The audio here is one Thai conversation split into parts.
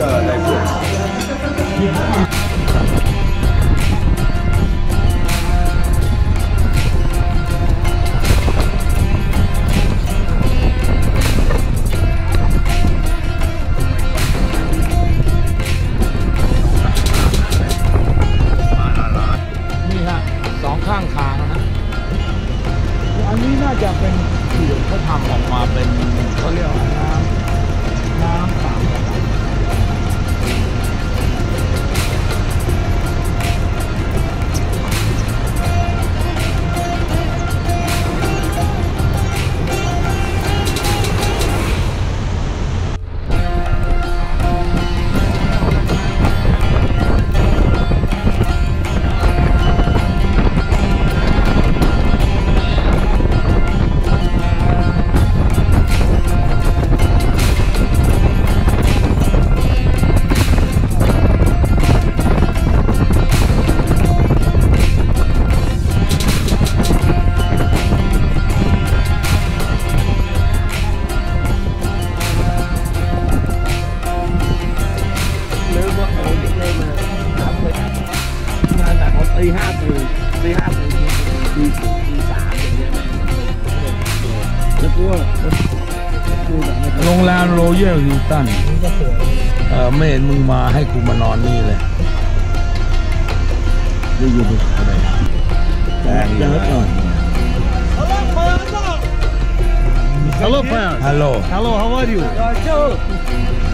uh, library. แดงเยอะก่อน Hello, friend. ฮัลโหล Hello, how are you?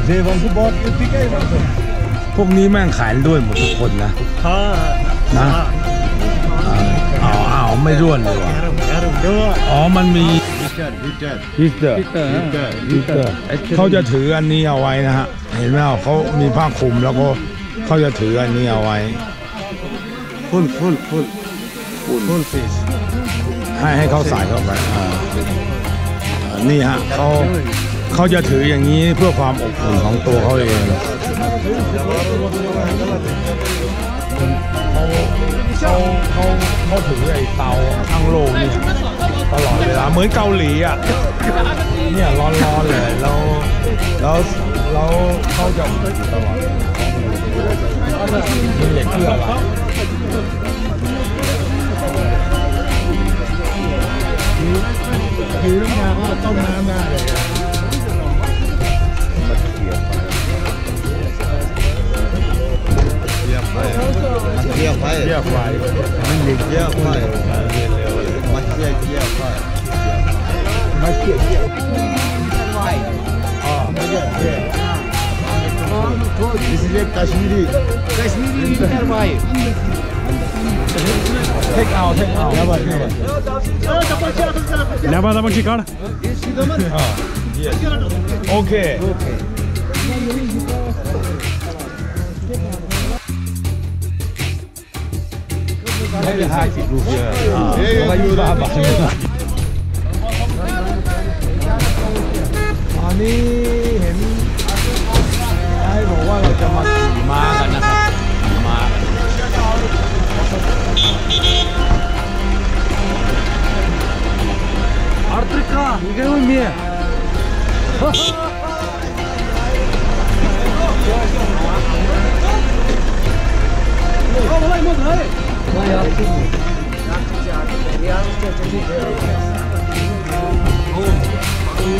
They want to board you ticket. พวกนี้แม่งขายด้วยหมดทุกคนนะ Ha. นะเอาเอาไม่ร่วนเลยว่ะ Yarum, yarum, do. อ๋อ มันมี Hitter, hitter. ฮิสเตอร์ Hitter, hitter, ฮิสเตอร์เขาจะถืออันนี้เอาไว้นะฮะ เห็นไหมอะเขามีผ้าคลุมแล้วก็เขาจะถืออันนี้เอาไว้ Full, full, full. Full face. ให้ให้เขาใส่เข้าไปอ่าอ่านี่ฮะเขาเขาจะถืออย่างนี้เพื่อความอบอุ่นของตัวเขาเองเขาเขาเขาถือไอ้เตาทั้งโลกเนี่ยตลอดเวลาเหมือนเกาหลีอะเนี่ยร้อนๆเลยแล้วแล้วแล้วเขาจะถือตลอดมีเหล็กเพื่ออะไร หิวน้ำยาก็ต้มน้ำได้เลย เกี่ยวไฟ เรียกไฟ เกี่ยวไฟมาเกี่ยวเกี่ยวไฟ ไม่เกี่ยวเกี่ยวอ๋อไม่เกี่ยวเกี่ยว This is a Kashmiri. Kashmiri hitter boy. เทคเอาเทคเอา Never, never. Never, never, she card. อ่า yes โอเคไม่ได้ห้าสิบรูปเยอะอ่าแล้วก็ยี่สิบห้าบาทใช่ไหมล่ะอันนี้เห็นไอ้บอกว่าเราจะมาขี่ม้ากันนะครับ Артрика, не говори мне. Hãy subscribe cho kênh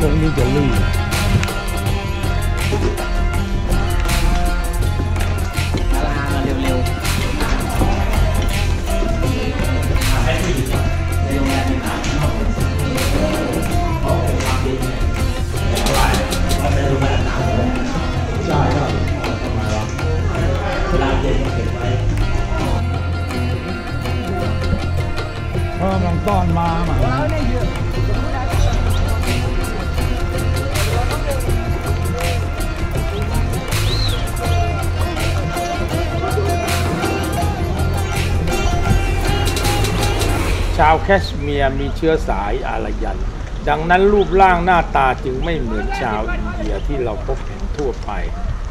Ghiền Mì Gõ Để không bỏ มียมีเชื้อสายอารยัน ดังนั้นรูปร่างหน้าตาจึงไม่เหมือนชาวอินเดียที่เราพบเห็นทั่วไป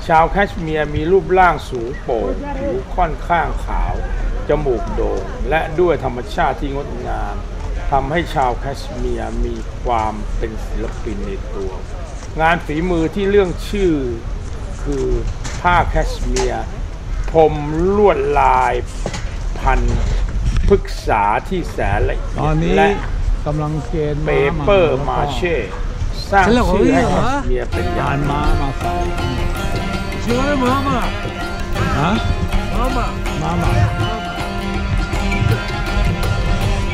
ชาวแคชเมียร์มีรูปร่างสูงโปร่งผิวค่อนข้างขาว จมูกโด่ง และด้วยธรรมชาติที่งดงามทำให้ชาวแคชเมียร์มีความเป็นศิลปินในตัว งานฝีมือที่เลื่องชื่อคือผ้าแคชเมียร์พรมลวดลายพัน พฤกษาที่แสนละตเอีอยนดนี้และกำลังเกณฑ์เปเปอร์มาเช่สร้างชื่อให้แคชเมียร์เป็นอย่าอ่างนมามาใส่ช่วยมามาฮะมามามามา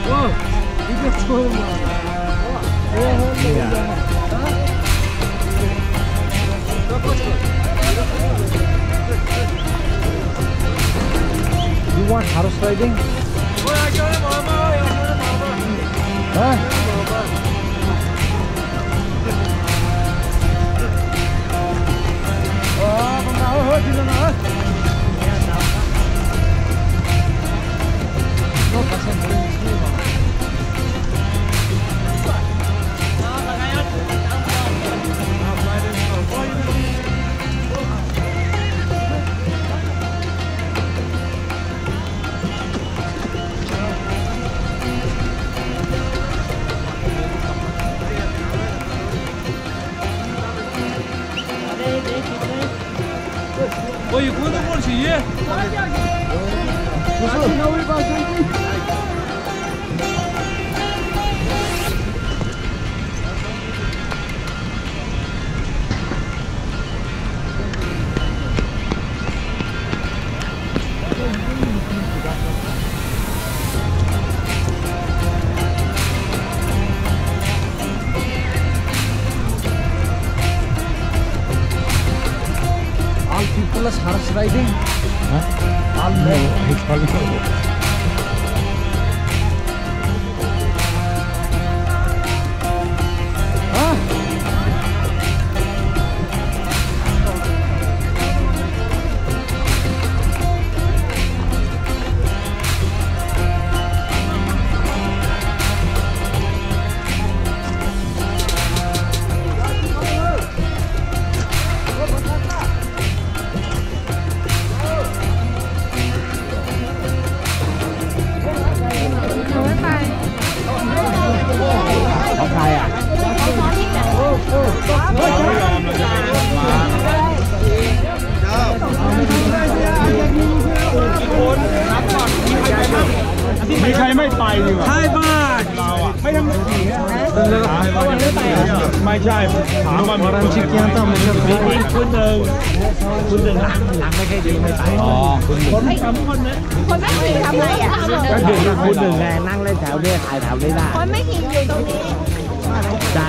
โอ้นี่ก็ช่วยมาเนี่ย You want horse riding? 我叫你妈妈，我。哎。我把我喝起来！没。plus horse riding हाँ? आल नहीं। नहीं। नहीं। नहीं। ไม่ทำไม่ใช่ถามว่ามีคนชิกยังต้องมีคุณหนึ่งคุณหนึ่งหลังหลังไม่ใช่ดีไม่ไปอ๋อคุณคนไม่ขี่ทำไรอะก็ถึงคุณหนึ่งไงนั่งเล่นแถวนี้ถ่ายแถวนี้ได้คนไม่ขี่อยู่ตรงนี้ได้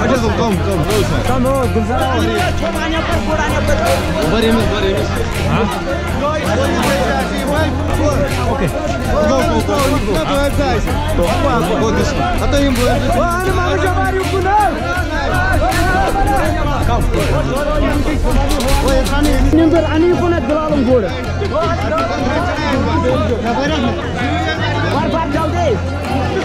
Hacı kom kom. Tam o güzel. Çomanya per buranya per. Barimiz barimiz. Ha? Okay. Go go go. Ne bu hepsi? Topa bu kodis. Atayım bu. Ana mama javari kunar. Kalk. Nimber ani kuna dilalım gol. Var var geldi.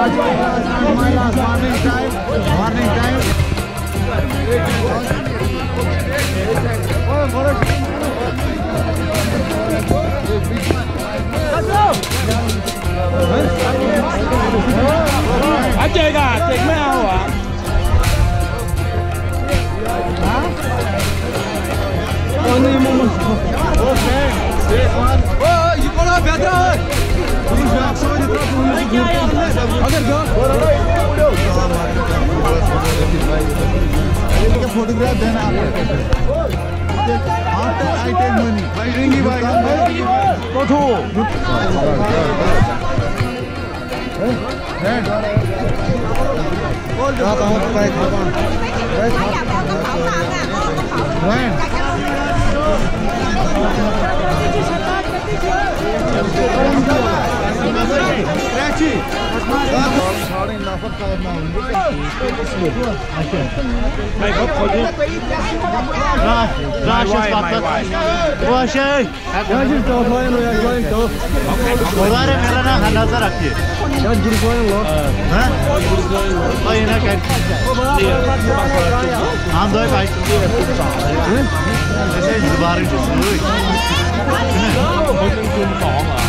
आज morning time morning time This one. Oh, you got photograph देना after I take money भाई देंगी भाई कथो और कहाँ कहाँ भाई कहाँ ขาเป็นคุมสองเหรอนี่ไง เป็นคนเดีย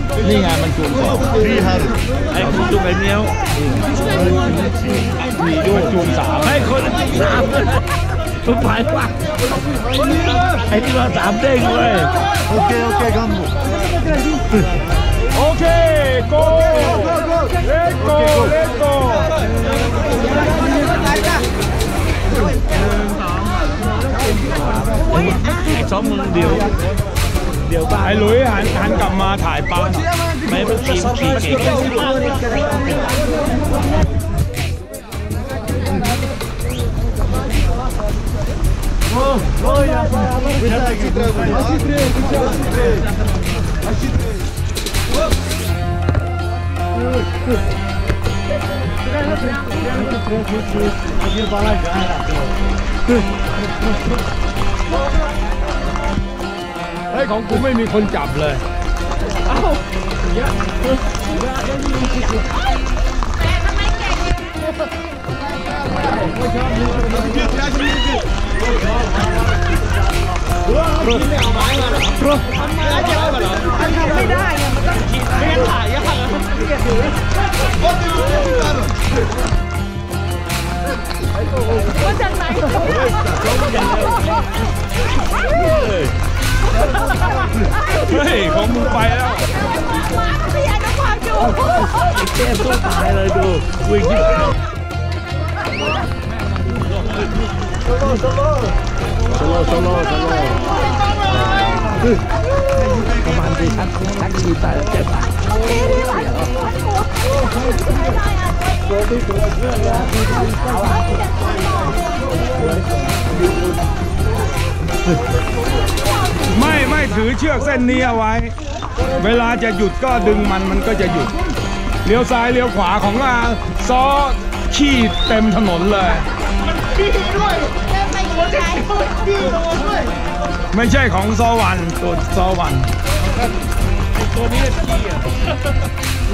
นี่ไงมันคุมสองดีฮาร์ไอ้คุณจุกไอ้เนี้ยวมีด้วยจูมสามไอ้คนสามทุกฝ่ายว่ะไอ้ที่ว่าสามเด้งเลยโอเคโอเคกัมบูโอเคโกเลตโกเลตโกไอ้สองมึงเดียว 係女限限撳啊，台班，咪不見見見。Aqui bala já. เดีคนจับเลยวบ้าไอ้หลุยหันหันกลับมาถ่ายปั๊มไม่เป็นทีมทีมเก่งเฮ้ยของกูไม่มีคนจับเลยเฮ้ยของมึงไปแล้วแก้มตัวตายเลยดูวิ่งที่ไหนสโลสโลสโลประมาณสี่ทักทักสี่ตายเจ็บ ไม่ไม่ถือเชือกเส้นนี้เอาไว้ เวลาจะหยุดก็ดึงมันมันก็จะหยุด เลี้ยวซ้ายเลี้ยวขวาของอาซอขี้เต็มถนนเลยไม่ใช่ของซอวันตัวซอวันตัวนี้ขี้อะ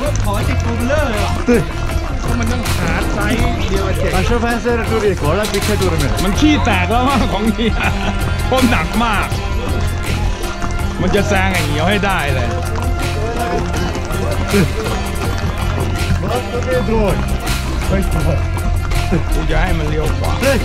รถขอจิกกูเบลอเลยว่ะมันต้องหาไซส์เดียวกันเจ็ด Asha fans are to be called a picture tournament. มันขี้แตกแล้วว่าของเฮีย เพราะหนักมาก มันจะแซงไอ้เหี่ยวให้ได้เลย กูจะให้มันเลี้ยวขวา Hey.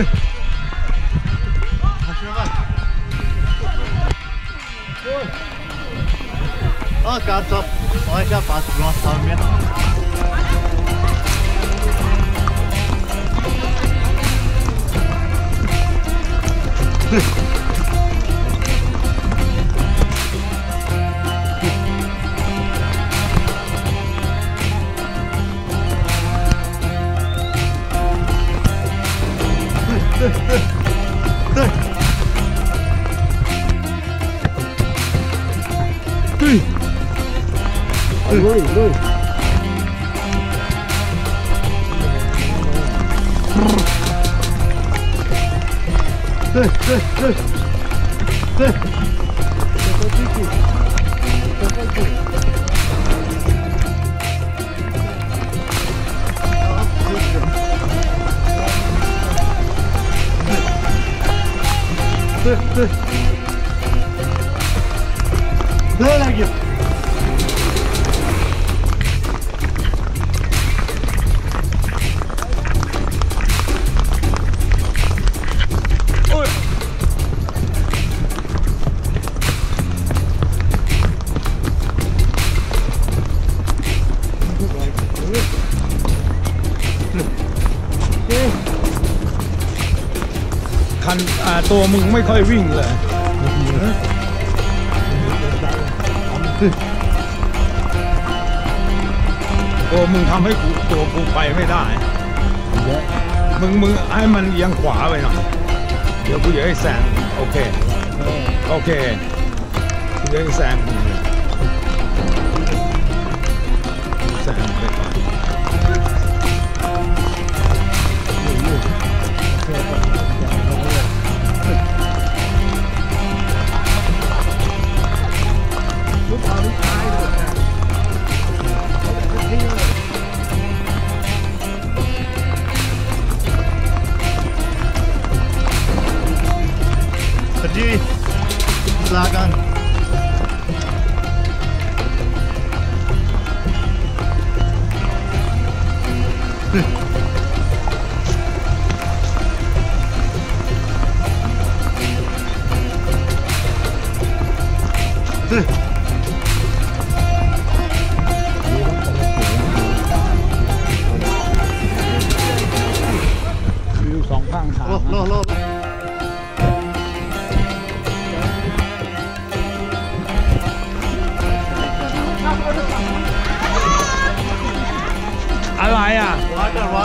Hadi. Böyle gir. ตัวมึงไม่ค่อยวิ่งเลยตัวมึงทำให้กูตัวกูไปไม่ได้ มึงมึงให้มันเอียงขวาไปหน่อย เดี๋ยวกูจะให้แซง โอเค โอเคกูจะให้แซงมึง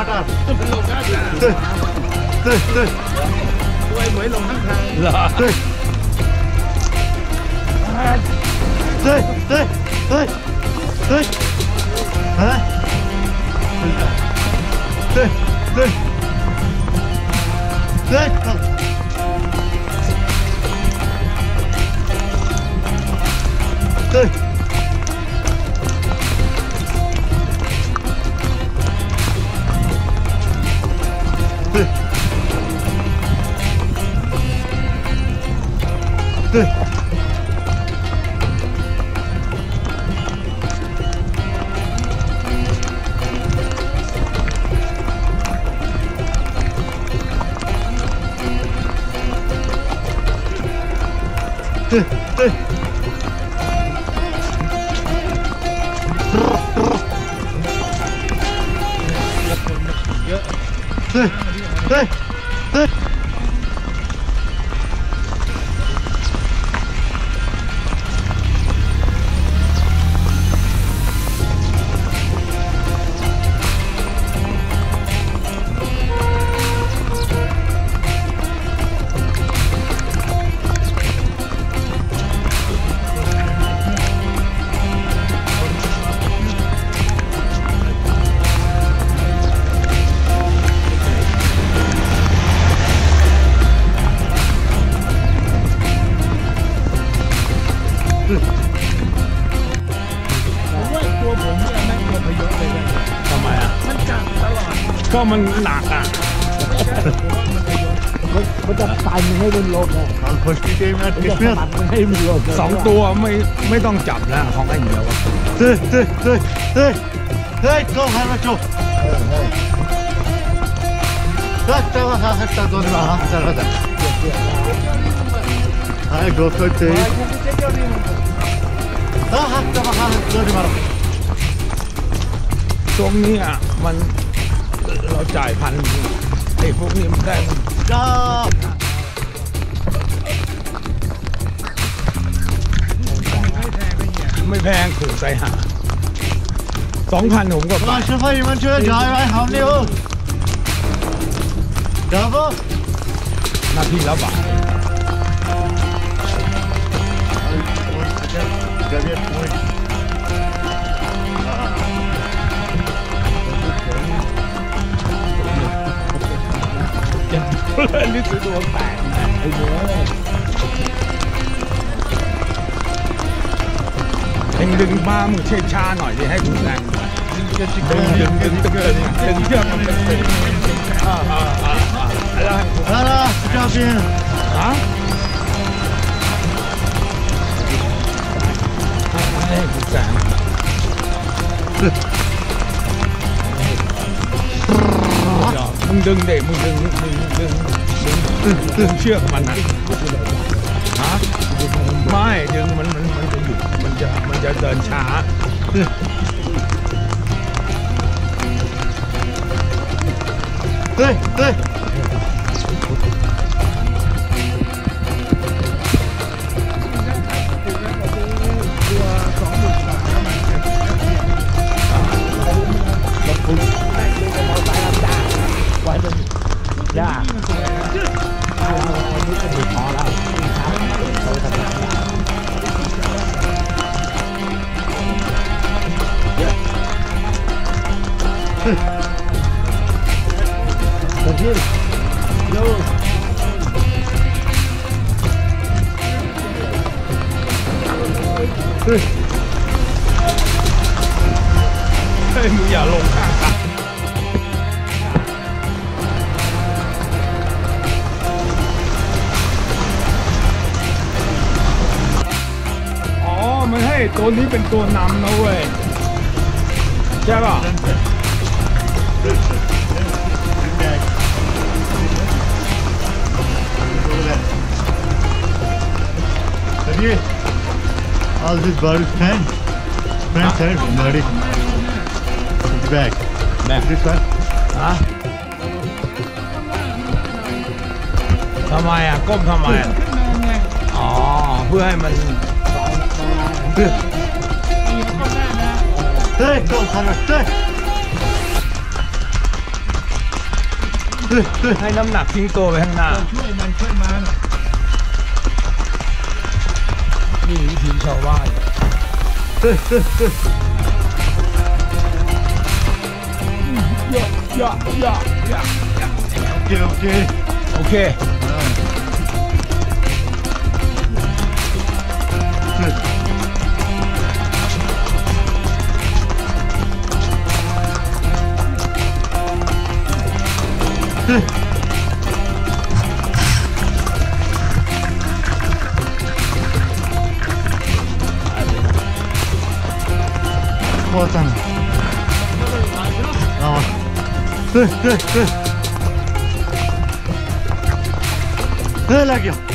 đó Tươi Tươi Tươi Quay mấy lồng hăng hàng Dạ Tươi Tươi Tươi Tươi Tươi Hả ก็มันหนักอะมันจะตันให้เป็นลมไง Al först gick jag med มันจะ Kashmir. ตันให้เป็นลมสองตัวไม่ไม่ต้องจับนะของไอ้เหี่ยวอะ Du, du, du, du. Hej, kom här med tjock. Hatta, hatta, hatta, då är det bara hatta, hatta. Nej, gå för tid. Ha, hatta, hatta, då är det bara. ช่วงเนี้ยมัน เราจ่ายพันไอ้พวกนี้มันได้ Ja! ไม่แพงขู่ใส่หาสองพันผมก็ไป Man kör för man kör, ja, jag hamnar ju. Bravo! นาทีและบาท Jag vet, oj. lên Anh đừng ba một chơi cha nổi gì hay cũng làm Đừng đừng đừng đừng đừng đừng đừng đừng À à à à Ra ra, chào Hả? Hãy subscribe cho มึงดึงเด็มึงดึงดึงดึงดึงดึงดึงเชือกมันนะฮะไม่ดึงมันมันมันจะหยุดมันจะมันจะเดินช้าเฮ้ยเฮ้ย ยากเอาอันนี้ก็ถือพอแล้วเขาทำงานได้ Thank you. Yo. เฮ้ มันให้ตัวนี้เป็นตัวนำนะเว้ยใช่ป่ะ Ready? All this body stand. Front side, ready. Put it back. Back. This one. ฮะทำไมอะก้มทำไมอะอ๋อ เพื่อให้มัน เฮ้ยโดนทันเลยเฮ้ยให้น้ำหนักทิ้งตัวไปข้างหน้า ช่วยมันช่วยมาหน่อยนี่วิธีชาวบ้านยะยะยะยะโอเคโอเคโอเค Jodan. Vamos. ¡Eh, eh, eh! ¡Eh, la guía!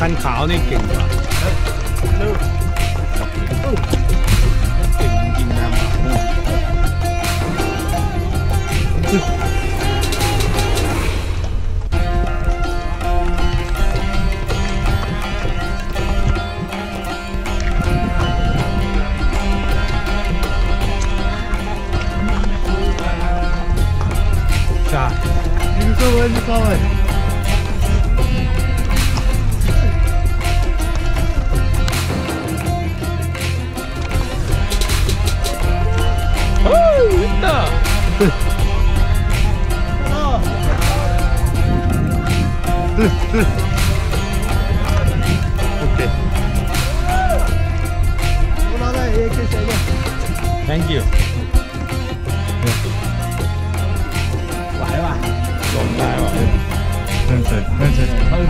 คันขาวนี่เก่งกว่า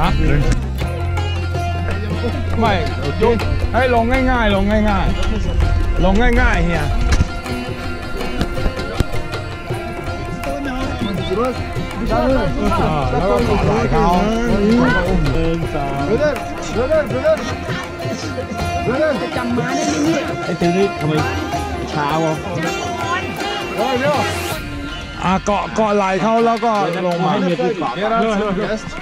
ฮะไม่ยกให้ลงง่ายๆ ลงง่ายๆ ลงง่ายๆเฮียอ่าแล้วก็กอดไหล่เขาเดินสาย Brother, brother, brother. Brother. ไอ้ติวนี่ทำไมช้าวะ อ่าเกาะเกาะไหลเขาแล้วก็ลงมาให้เมียกูเกาะ Here are some guests.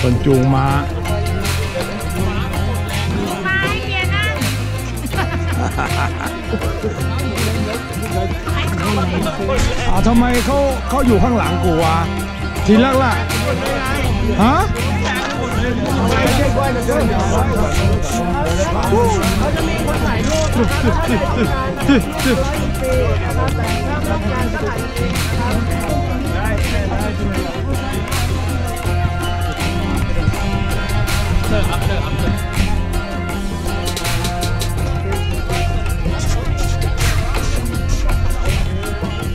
คนจูงม้าไม่เมียนั่งอ่าทำไมเขาเขาอยู่ข้างหลังกูวะทีแรกล่ะฮะ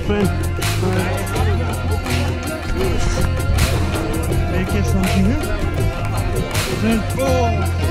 Friend, take something. and four.